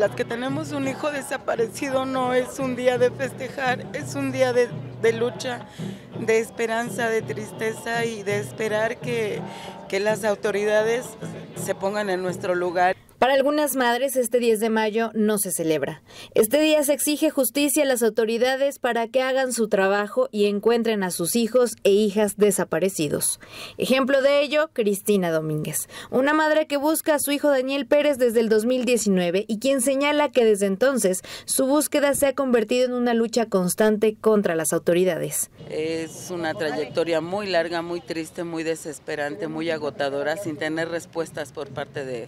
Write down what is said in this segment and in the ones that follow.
las que tenemos un hijo desaparecido no es un día de festejar, es un día de, lucha, de esperanza, de tristeza y de esperar que, que las autoridades se pongan en nuestro lugar. Para algunas madres, este 10 de mayo no se celebra. Este día se exige justicia a las autoridades para que hagan su trabajo y encuentren a sus hijos e hijas desaparecidos. Ejemplo de ello, Cristina Domínguez, una madre que busca a su hijo Daniel Pérez desde el 2019 y quien señala que desde entonces su búsqueda se ha convertido en una lucha constante contra las autoridades. Es una trayectoria muy larga, muy triste, muy desesperante, muy agotadora, sin tener respuestas por parte de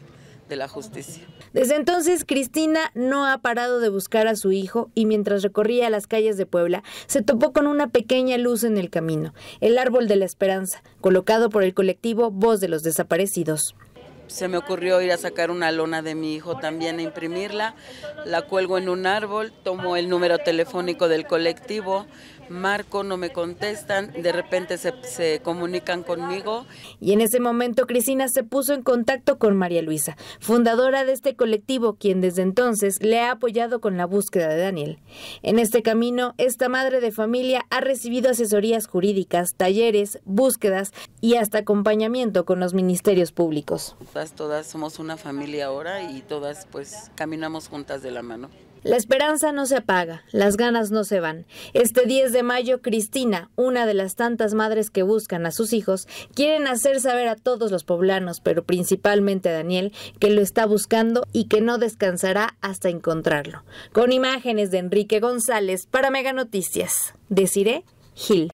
de la justicia. Desde entonces, Cristina no ha parado de buscar a su hijo y mientras recorría las calles de Puebla, se topó con una pequeña luz en el camino, el árbol de la esperanza, colocado por el colectivo Voz de los Desaparecidos se me ocurrió ir a sacar una lona de mi hijo también a imprimirla, la cuelgo en un árbol, tomo el número telefónico del colectivo, marco, no me contestan, de repente se, comunican conmigo. Y en ese momento Cristina se puso en contacto con María Luisa, fundadora de este colectivo, quien desde entonces le ha apoyado con la búsqueda de Daniel. En este camino, esta madre de familia ha recibido asesorías jurídicas, talleres, búsquedas y hasta acompañamiento con los ministerios públicos. Todas, todas somos una familia ahora y todas pues caminamos juntas de la mano. La esperanza no se apaga, las ganas no se van. Este 10 de mayo, Cristina, una de las tantas madres que buscan a sus hijos, quieren hacer saber a todos los poblanos, pero principalmente a Daniel, que lo está buscando y que no descansará hasta encontrarlo. Con imágenes de Enrique González para Mega Noticias. Deciré Gil.